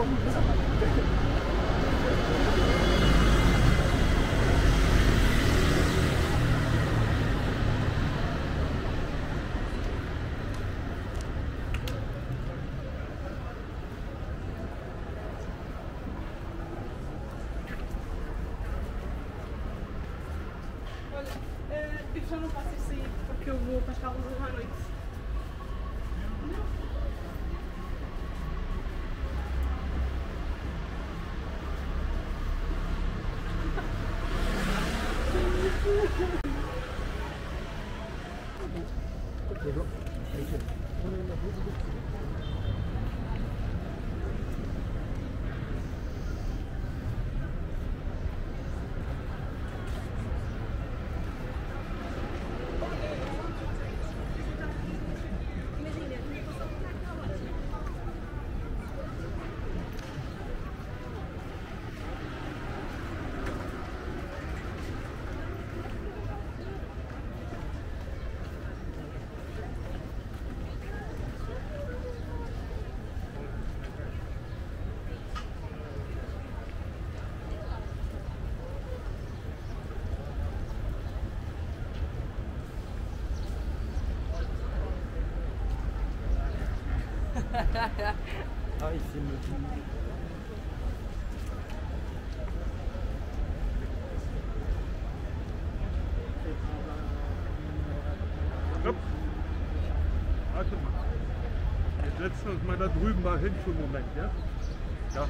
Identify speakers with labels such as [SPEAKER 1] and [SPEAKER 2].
[SPEAKER 1] Olha, eh, eu já não faço isso aí porque eu vou para as calmas hoje à noite. Gracias.
[SPEAKER 2] Ah, ici, me
[SPEAKER 3] Stopp. Warte mal. Wir setzen uns mal da drüben mal hin für einen Moment, ja? Ja.